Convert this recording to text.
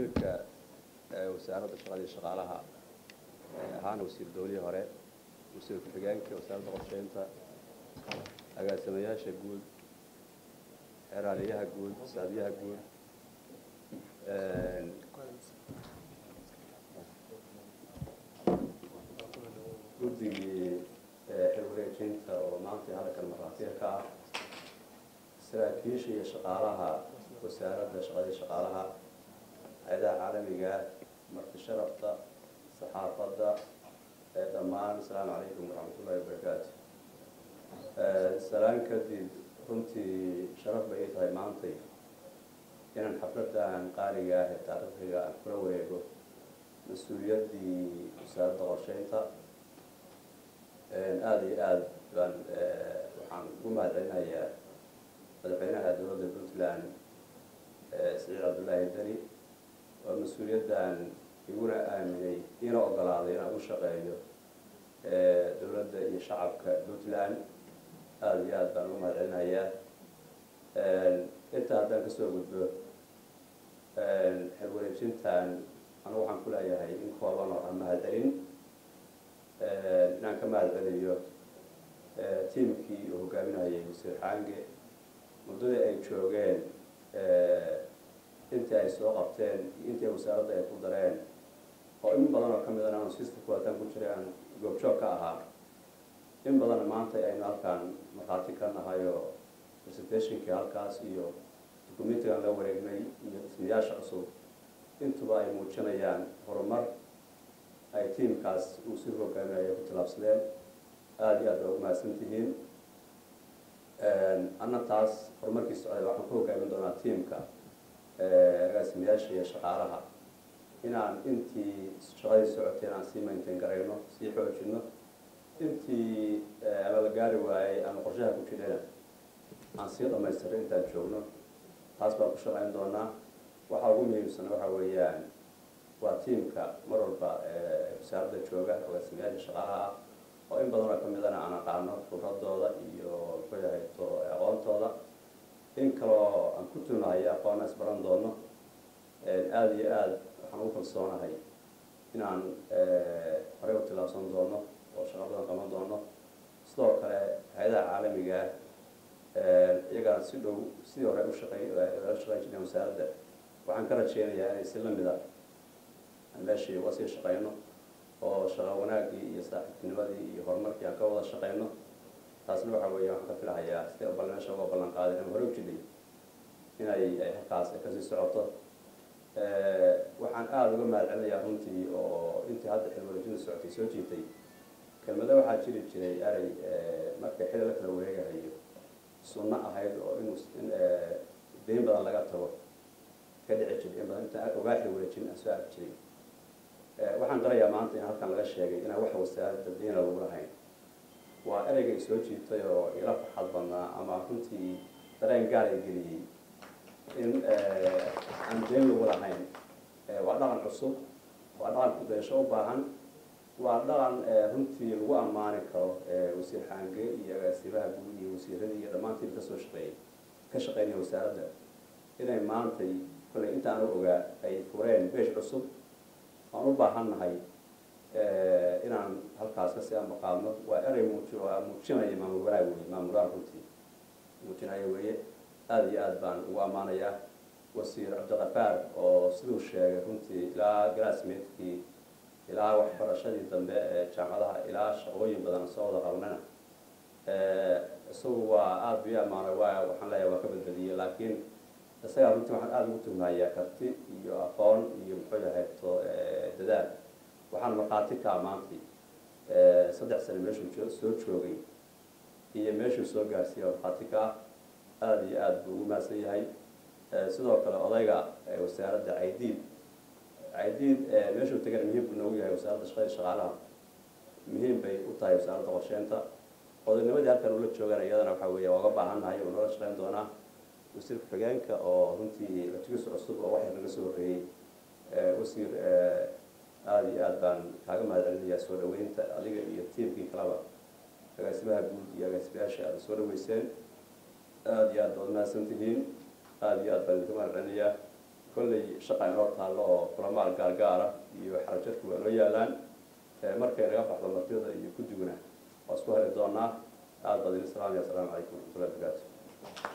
wasiirka wasaaradda shaqada iyo shaqaalaha ahaana wasiir dowlihii hore wasiir ku-xigeenka wasaaradda qorsheynta agaasimayaasha guud xeraaliyaha guud saadiyaha guud guddigii xil oo maanta halkan markhaatiga ka ah saraakiisha iyo shaqaalaha wasaaradda shaqada iyo shaqaalaha hay'adaha caalamiga marti sharafta saxaafadda dhammaan asalaamu calaykum waraxmatullahi wabarakaatu salaan kadib runtii sharaf bay ii tahay maantay. Inaan xafladdan qaaliga ah ee taariikhiga aan kula wareego mas'uuliyaddii wasaaradda qorsheynta aada iyo aada baan waxaan ugu mahadcelinayaa madaxweynaha dowladda puntland siciid cabdullaahi deni oo mas'uuliyaddan iguna aaminay ina ogolaaday inaan u shaqeeyo dowladda iyo shacabka puntland. Aada iyo aada baan ugu mahadcelinayaa. Intaa haddaan ka soo gudbo xil wareejintan anigu waxaan ku leeyahay in kooban oo aan mahadcelin. Inaan ka mahadceliyo tiimkii uu hogaaminayay wasiir xaange muddadii ay joogeen intii ay soo qabteen iyo intii wasaaradda ay ku dareen oo in badan oo ka midana aan siista kuwataan ku jiray aan goobjoog ka ahaa. In badanna maanta aynu halkaan markhaati ka nahay presentationkii halkaas iyo documentigan la wareegnay iyo dhismayaasha cusub. Intuba ay muujinayaan horumar ay tiimkaas uu si hogaaminaya ku tilaabsadeen aada iyo aad baa ugu mahadsan tihiin. Anna taas horumarkii socday waxaan ku hogaamin doonaa tiimka agaasimayaasha iyo shaqaalaha inaan intii shaqadii socotay inaan sii maintain garayno sii xoojino intii ama la gaari waayey ama qorshaha ku jirana aan sii dhamaystiro intaan joogno taas baan ku shaqayn doonaa waxaa ugu muhiimsana waxa weeyaan waa tiimka mar walba wasaaradda jooga agaasimayaasha shaqaalaha ah oo in badanoo ka midana aan aqaano khibradooda iyo muxuu yahay to aqoontooda in kaloo aan ku tuunahayo aqoon isbaran doono aada iyo aada waxaan ugu kalsoonahay inaan horey u tilaabsan doono oo shaqa badan qaban doono. Sidoo kale hay'adaha caalamiga iyagana si dhow sidii hore u shaqeyn jireen wasaaradda waxaan ka rajeynayaa inay si lamida meeshii uga sii shaqeyno oo shaqo wanaaggii iyo saaxiibtinimadii iyo horumarkii aan ka wada shaqeyno taasna waxa weeya waxaan ka filahayaa sidee bal meesha uga ballan qaaday ama hore u jiday inay ay halkaas ka sii socoto. Waxaan aada uga mahadcelinayaa runtii oo intii hadda xilwareejinda socotay soo jiitay kelmado waxaa jiri jiray erey marka xili la kala wareegahayo sunno ahayd oo in in deyn badan laga tago ka dhici jiray in badan intaan ogaa xilwareejin soo arki jiray. Waxaan qarayaa maanta in halkan laga sheegay inaan wax wasaaradda diina lagu lahayn waa ereyga i soo jiitay oo ila farxad badnaa ama runtii dareen gaar ay geliyey in aan deen lagu lahayn. Waa dhaqan cusub waa dhaqan kudaysho u baahan waa dhaqan runtii lagu ammaani karo wasiir xaange iyo agaasimaha guud iyo wasiiradii iyo dhammaantiin ka soo shaqeeyey ka shaqeynaya wasaaradda. Inay maantay kolley intaan u ogaa ay fureen beesh cusub aan u baahannahay inaan halkaas ka sii amaqaadno waa erey muujinaya maamul wanaag weye maamulaha runtii. Muujinaya weeye aada iyo aada baan ugu ammaanayaa wasiir cabdiqafaar oo siduu sheegay runtii ilaa glassmatekii ilaa waxbarashadii dambe ee jaamacadaha ilaa shaqooyin badan soo wada qabnana isagu waa aada bii ammaanay waa waxaan leeyahay waa ka badbadiyey laakiin isagaa runtii waxaan aada ugu tuhmayaa karti iyo aqoon iyo muxuu yahay to dadaal waxaan markhaati kaa maantay saddex sane meeshuu soo joogay. Iyo meeshuu soo gaarsiiya markhaati aada iyo aada buu ugu mahadsan yahay. Sidoo kale odayga wasaaradda caydiid. Caydiid meeshuu tegana muhiim buu noogu yahay wasaaradda shaqada shaqaalaha. Muhiim bay u tahay wasaaradda qorsheynta. Odaynimadii halkan ula joogana iyadana waxaa weeya waa uga baahannahay oo noola shaqeyn doonaa. Wasiir ku-xigeenka oo runtii latigisu cusub oo waxyar laga soo horreeyey. Wasiir aada iyo aada baan kaaga mahadcelinayaa soo dhaweynta adiga iyo tiimkii kaleba agaasimaha guud iyo agaasimayaasha aada soo dhaweyseen aada iyo aad baad mahadsan tihiin. Aada iyo aad baan idinka mahadcelinayaa. Kolley shaqa inoo taallo oo kulamaal gaargaara iyo xarajadku waa noo yaalaan. Markay naga baxdo martida iyo guddiguna waa isku heli doonaa. Aad baad idin salaamaya asalaamu calaykum waraxmatullahi wabarakaatu